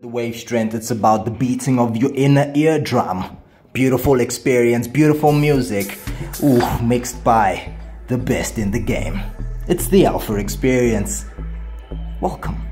The wave strength, it's about the beating of your inner eardrum. Beautiful experience, beautiful music. Ooh, mixed by the best in the game. It's the Alpha Experience. Welcome.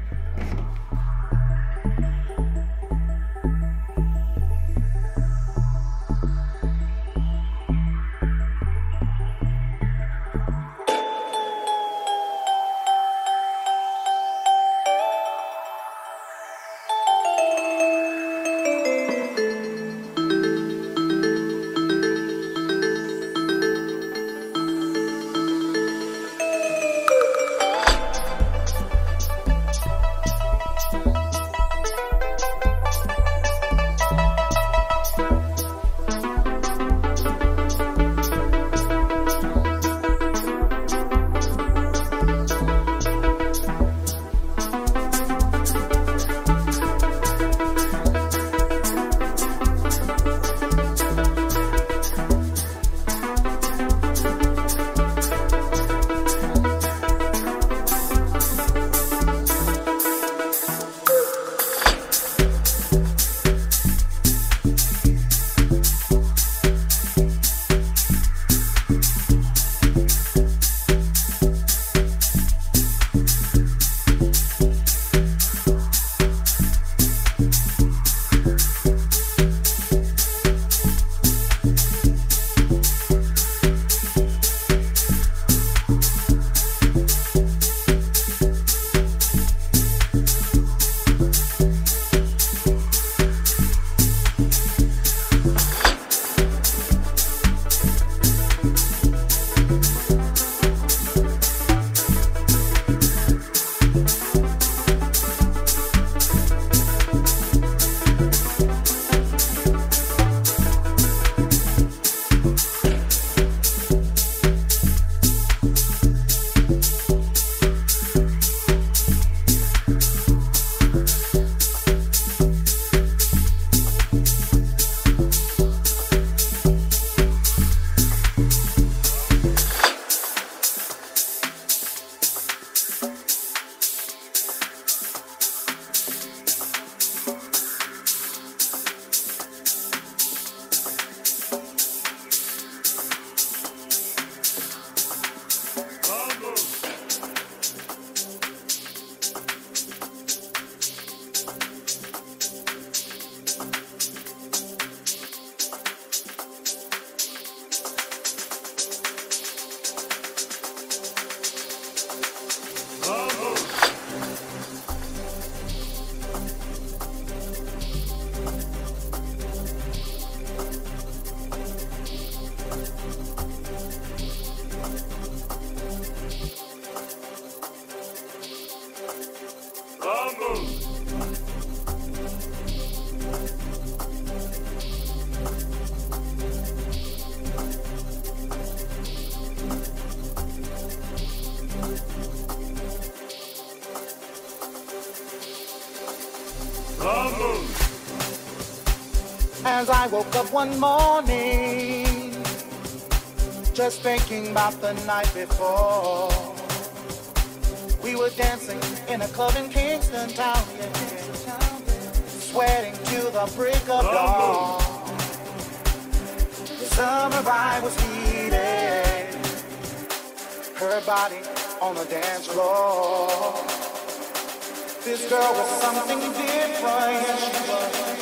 Woke up one morning, just thinking about the night before. We were dancing in a club in Kingston Town, yeah. sweating to the break of dawn. The summer vibe was heated, her body on the dance floor. This girl was something different,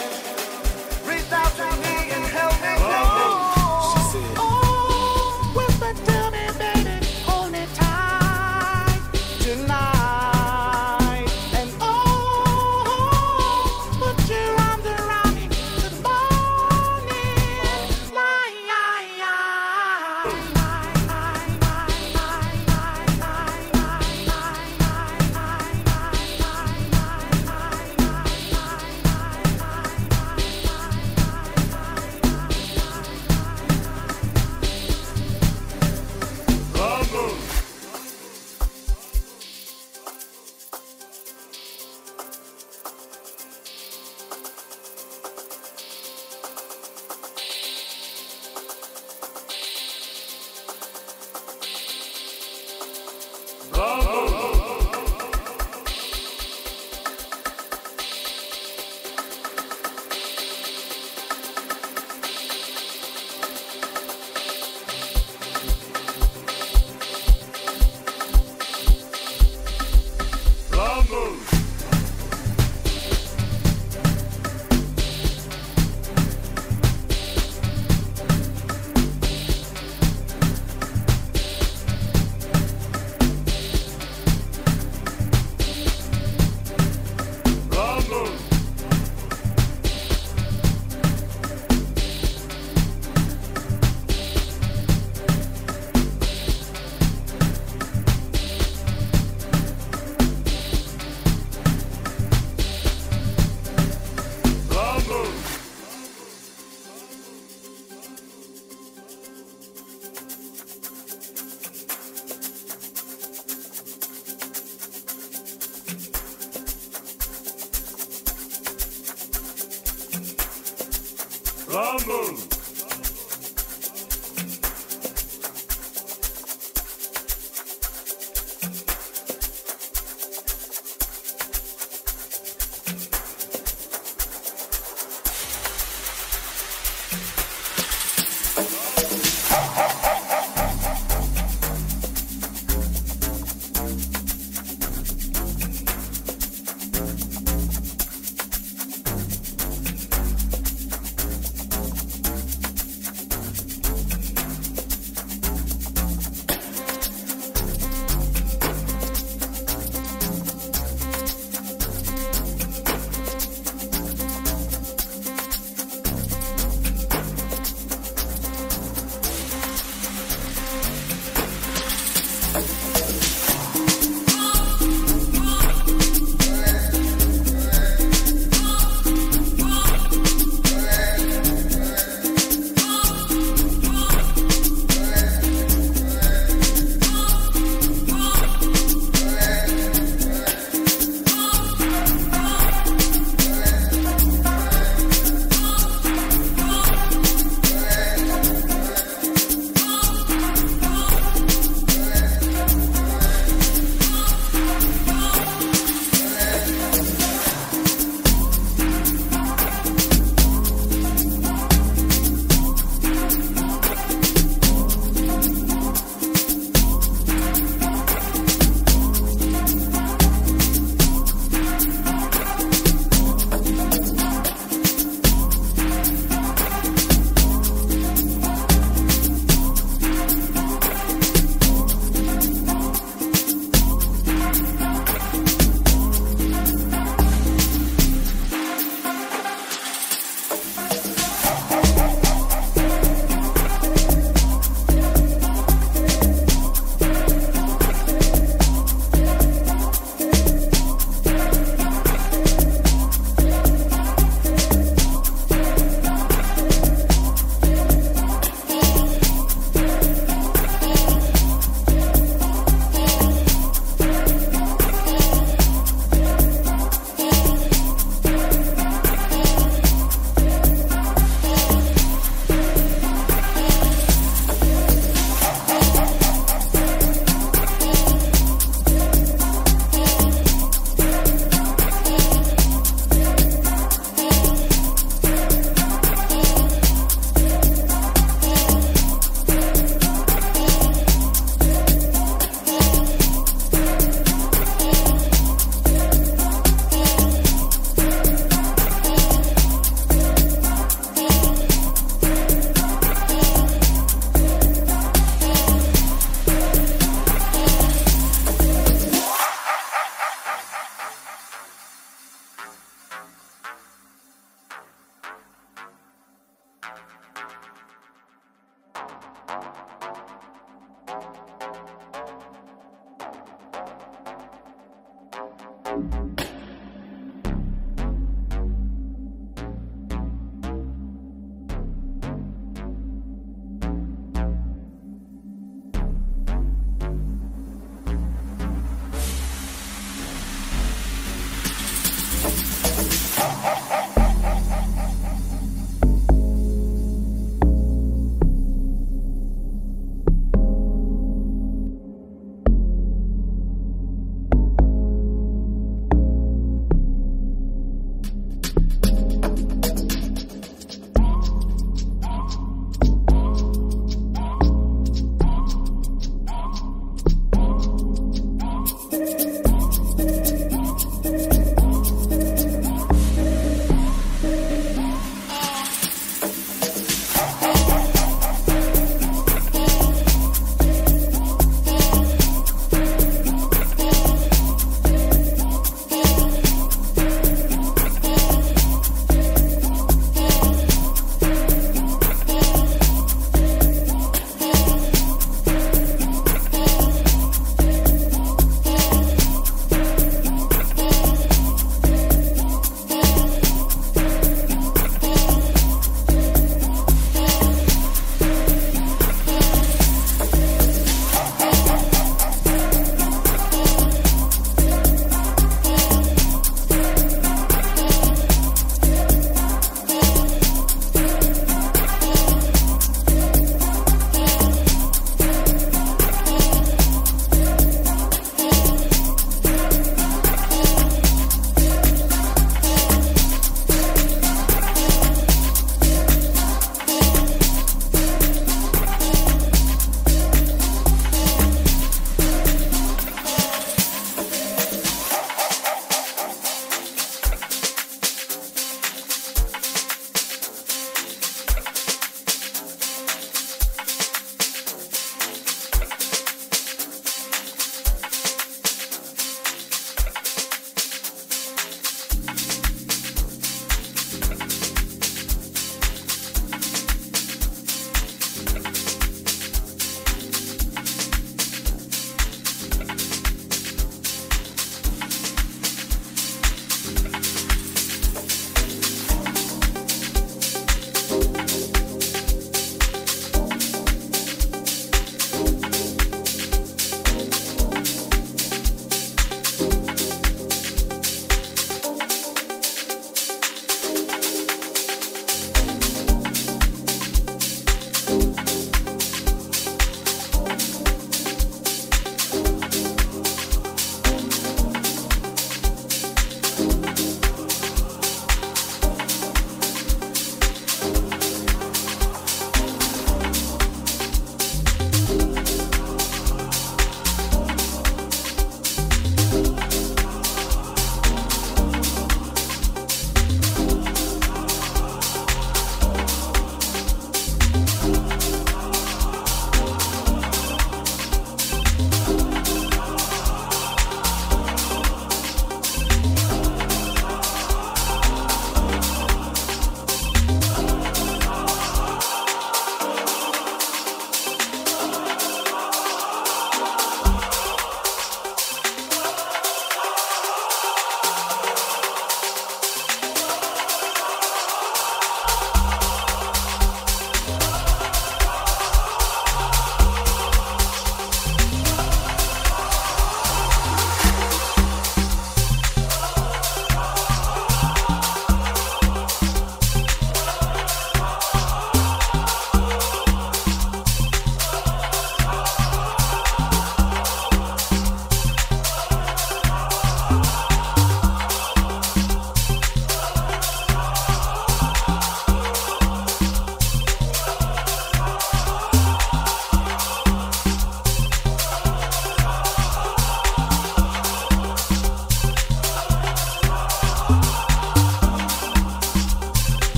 Oh.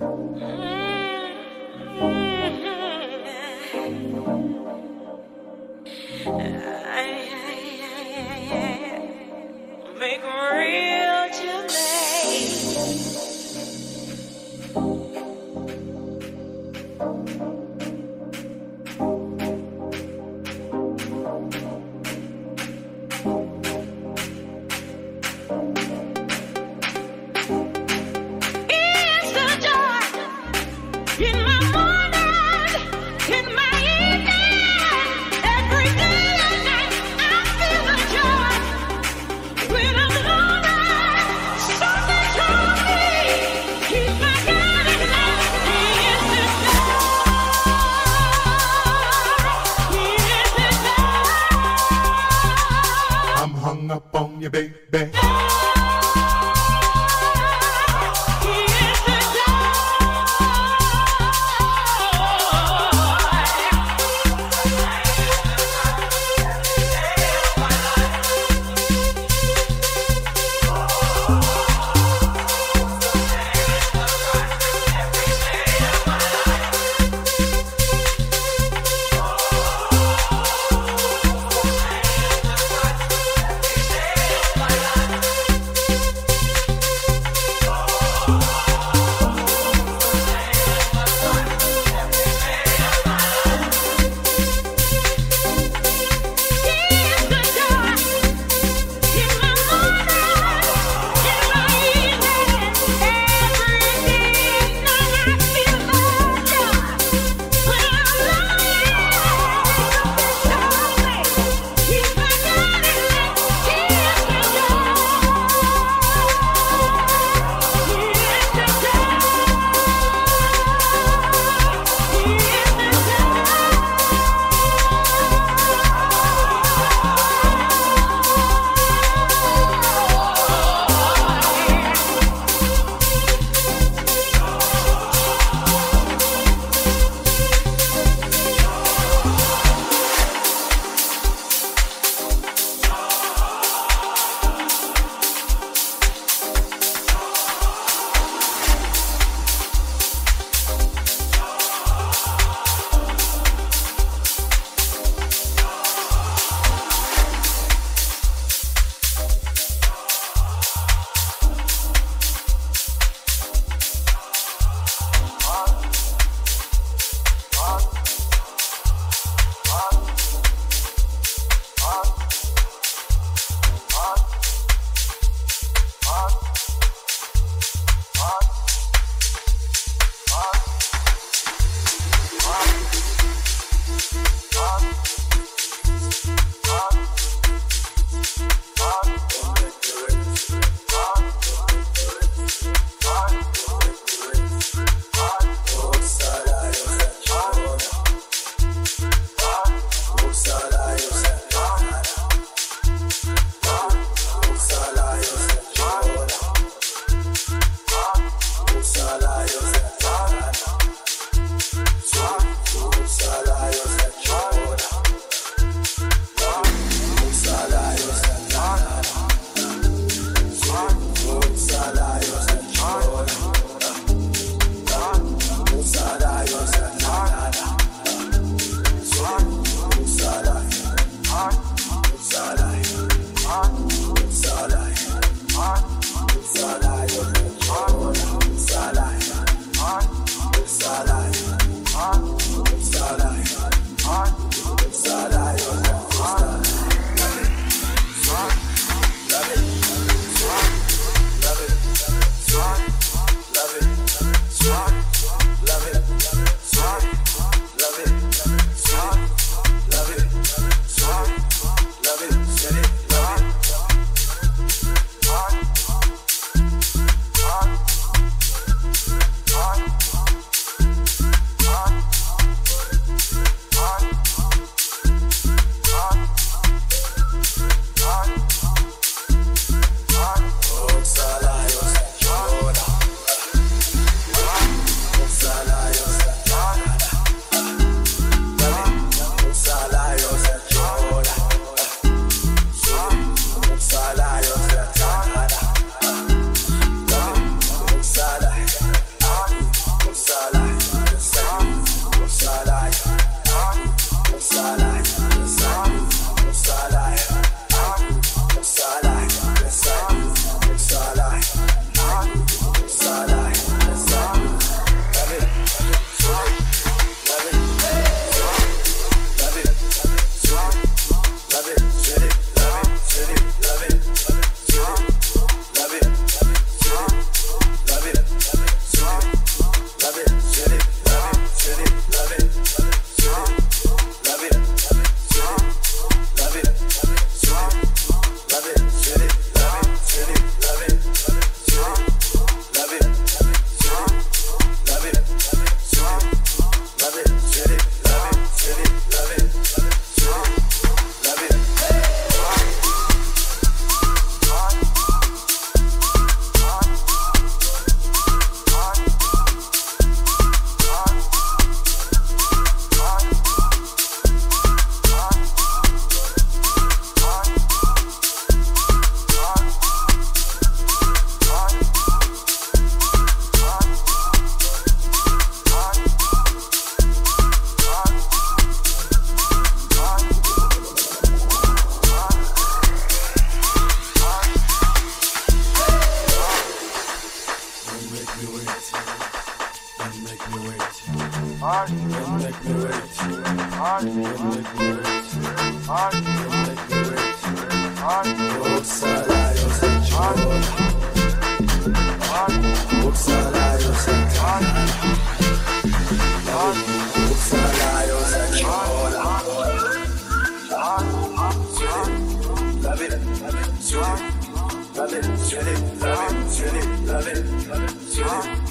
Mm-hmm. your baby. make me wait. Hard. Don't make me wait. Hard. Don't make me wait. Hard. Don't make me wait. Hard. Yoksa la yoksa çok. Hard. Yoksa la yoksa hard. Hard. Yoksa la yoksa çok. Love it, love it, love it, love it, love it, love it, love it, love it, love it.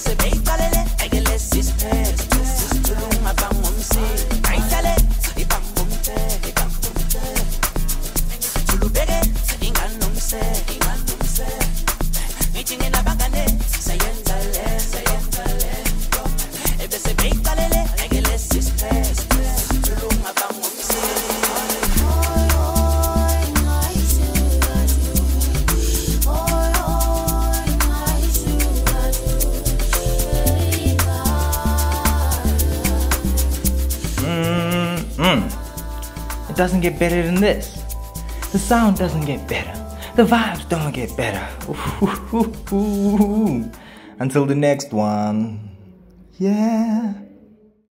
se e falei doesn't get better than this. The sound doesn't get better. The vibes don't get better. Until the next one. Yeah.